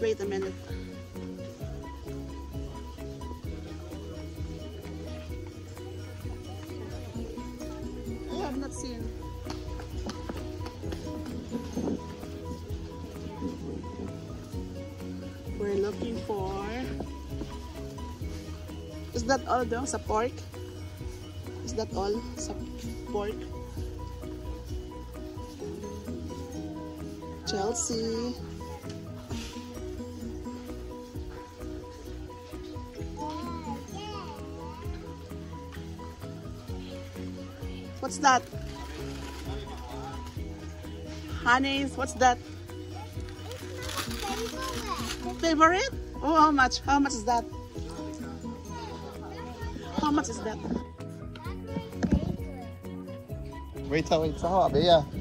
wait a minute. Oh, I have not seen. We're looking for. Is that all though? Sa pork? Is that all? Sa pork? Chelsea. What's that? Honeys, what's that? Favorite? Oh, how much? How much is that? How much is that? Wait wait ako, Abeya. Oo.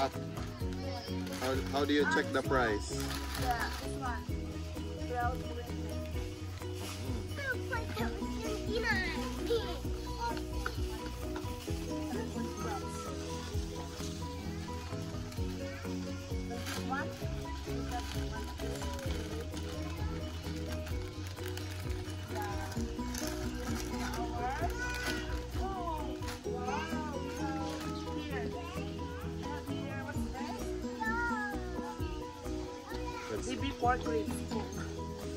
How, how do you check the price? That's BB pork ribs.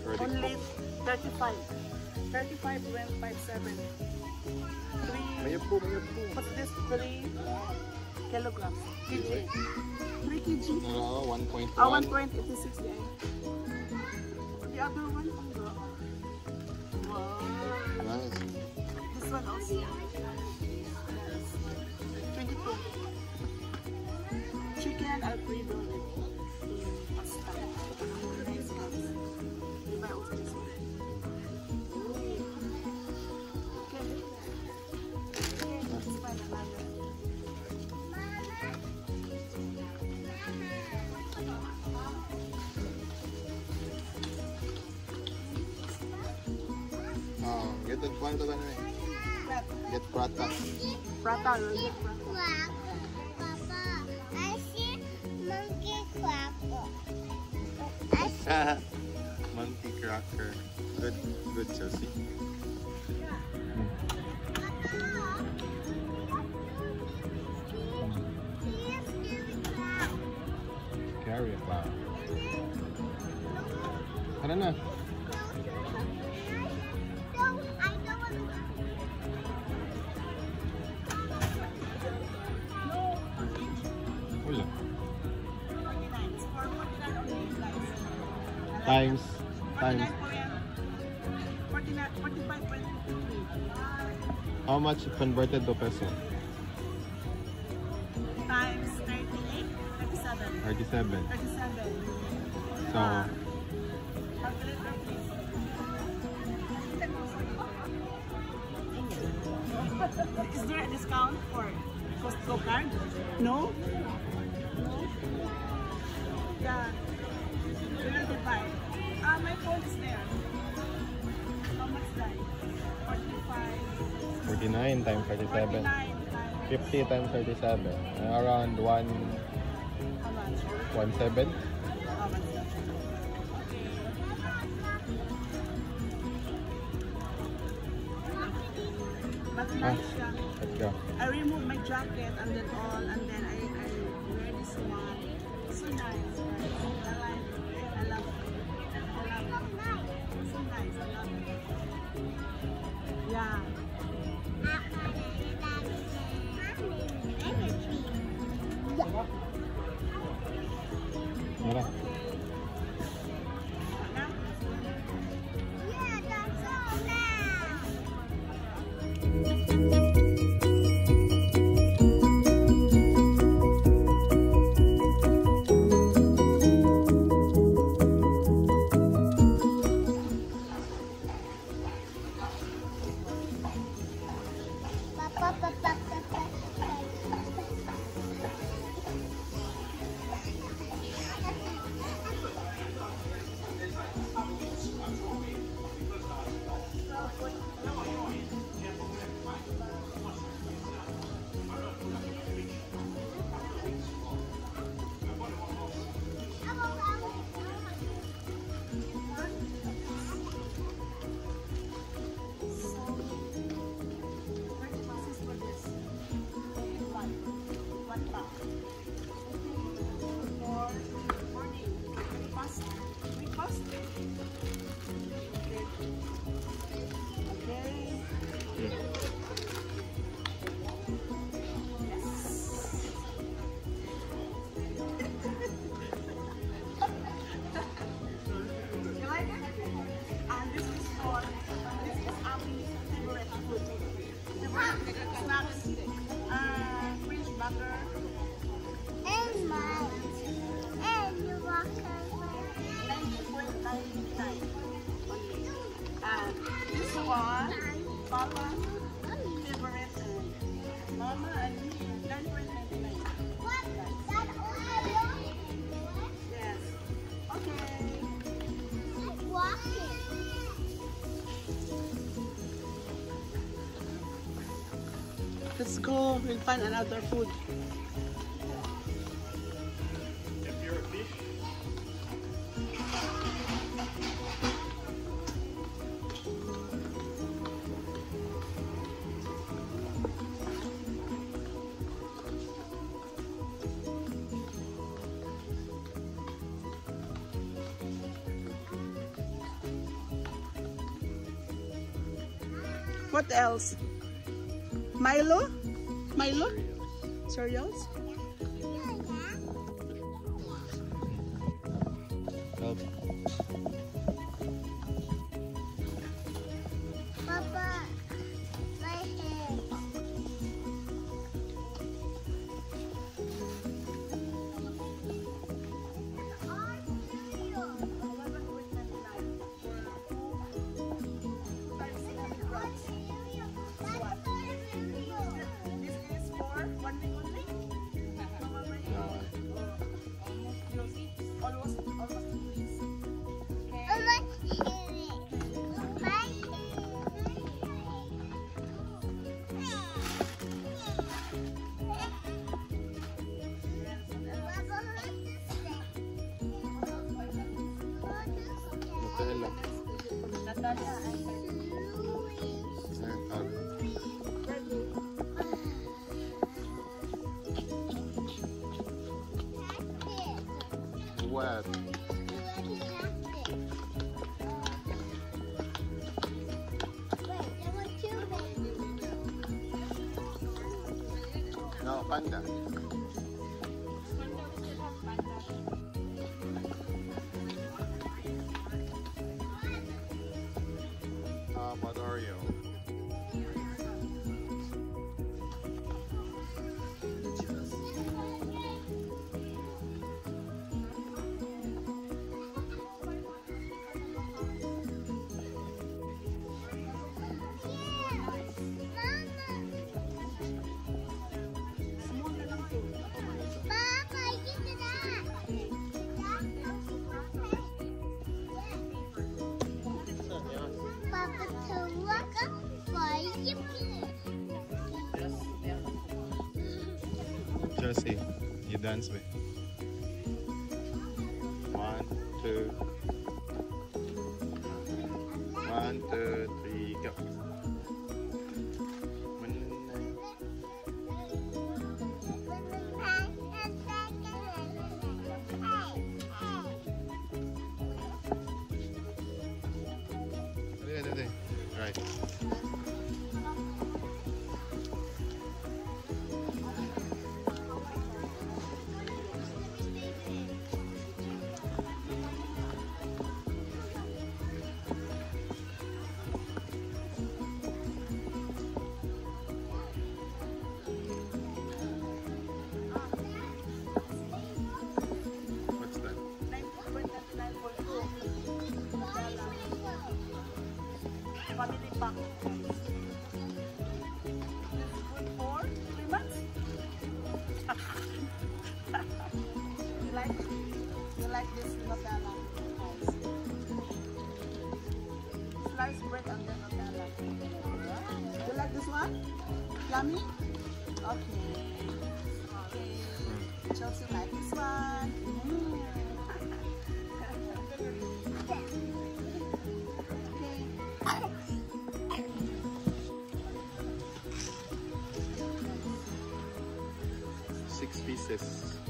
already Only cooked. 35. 35 when 57. Three, Mayab po, mayab po. what's this? 3 kilograms. kg. 3 kg. Oo, 1.1. Ah, 1.86 yeah. The other one. Wow. Nice. This one also. 22. Chicken Alfredo with pasta. Get the cuánto ka na eh. Get prata. prata, we'll get prata. Monkey cracker. Good, good Chelsea. Times. Times. 49 49, How much converted to peso? times 38, 37. 37. 37. So, Uh. Is there a discount for Costco card? No? No? Yeah. 25. Ah, my phone is there. How much that? 45. 49 times 37. 49 times 50 times 37. uh, Around 1, how much? 1.7. How much. But Ah. nice siya. Let's go. I remove my jacket and then all and then I, I wear this one. So nice, guys. I like. I love Let's go and find another food. What else? Milo? Milo? Cereals? web. No, panda. see. You dance with. family pack. This is good for three months. you like you like this Nutella? Slice bread and then Nutella. You like this one? Yummy? Okay. Okay. Chelsea like this one. です。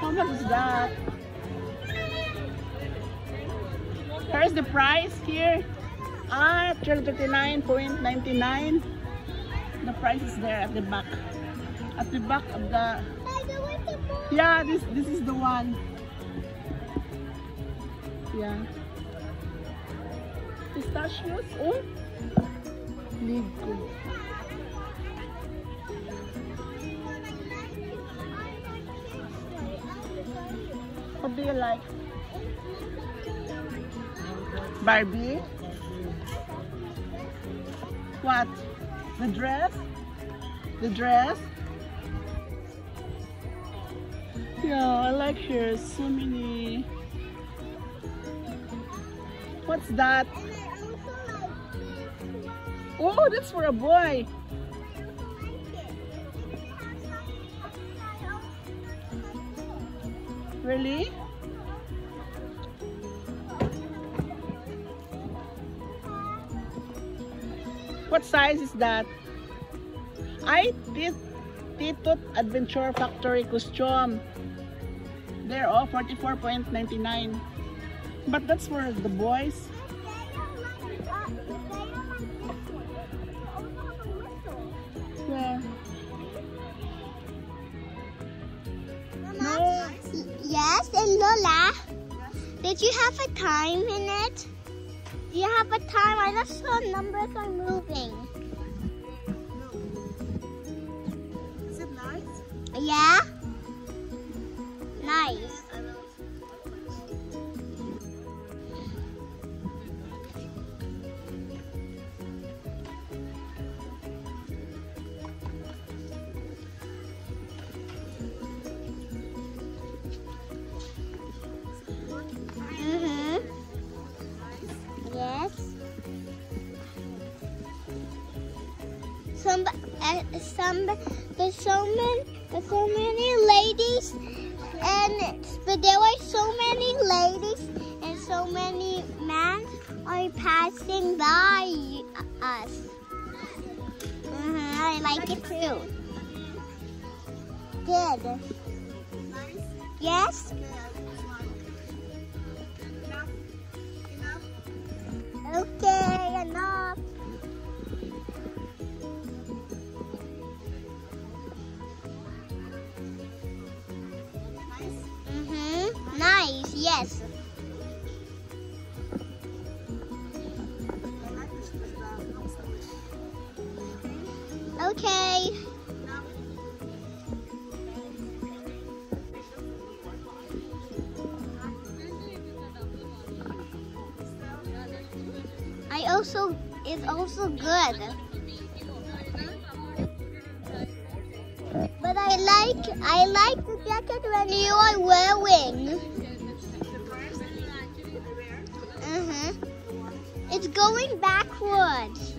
How much is that? Here's the price here. Ah, 39.99. The price is there at the back. At the back of the Yeah, this this is the one. Yeah. Pistachios? Oh. Ligo. You like? Barbie? What? The dress? The dress? Yeah, I like her. So many. What's that? Oh, that's for a boy. Really? What size is that? I did Tito Adventure Factory costume. They're all 44.99. But that's for the boys. Yeah. No. Yes, and Lola, did you have a time in it? Do you have a time? I just saw numbers are moving. Is it nice? Yeah? There's so many, there's so many ladies, and but there were so many ladies and so many men are passing by us. Mhm, I like it too. Good. Yes. Okay. Enough? I also it's also good. But I like I like the jacket when you are wearing. Uh-huh. It's going backwards.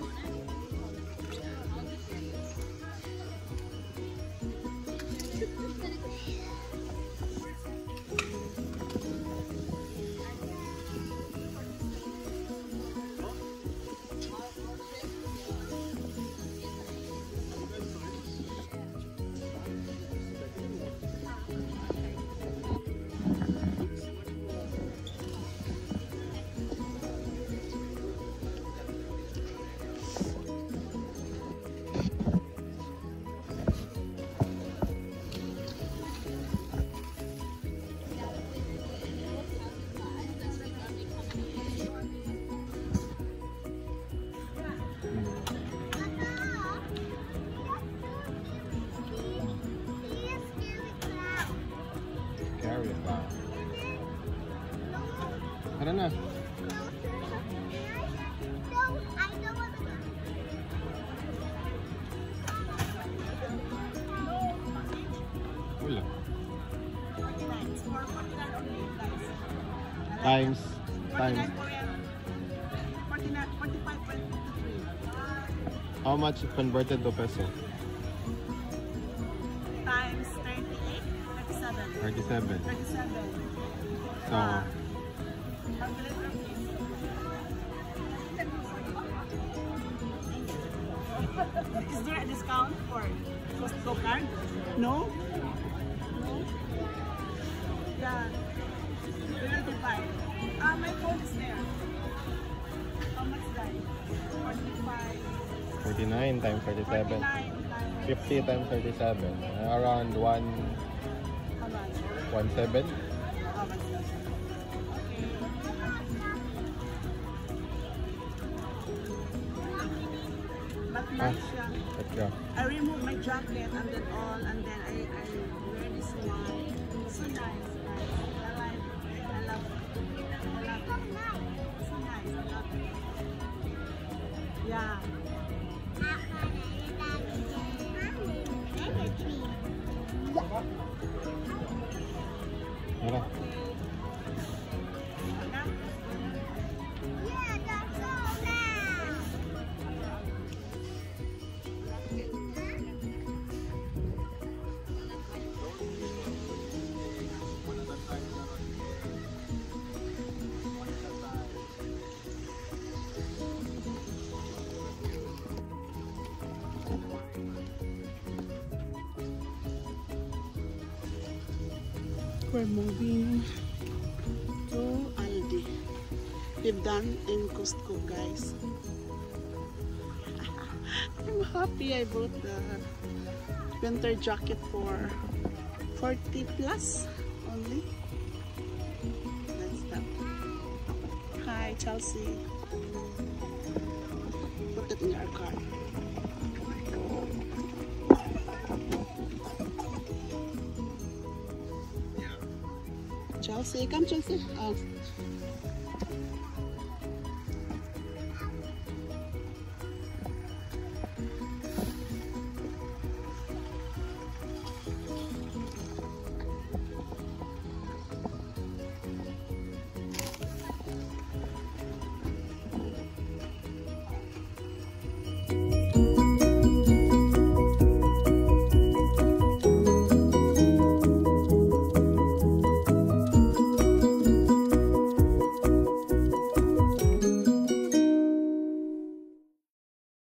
Times. 49 Times. for yan. 49, 45.23. How much converted to peso? Times 38, 37. 37. 37. So, Ah, Is there a discount for Costco card? No? No? Yeah. We will divide. Ah, my phone is there. How much that? 45. 49 times 37. 49 times 50 times 37. Around 1, how much? 1.7. Extra. I remove my jacket and then all and then I, I wear this one. So nice, We're moving to Aldi. We've done in Costco, guys. I'm happy I bought the winter jacket for 40 plus only. That's that. Hi, Chelsea. Put it in your car. Chelsea. Come, Chelsea. Oh.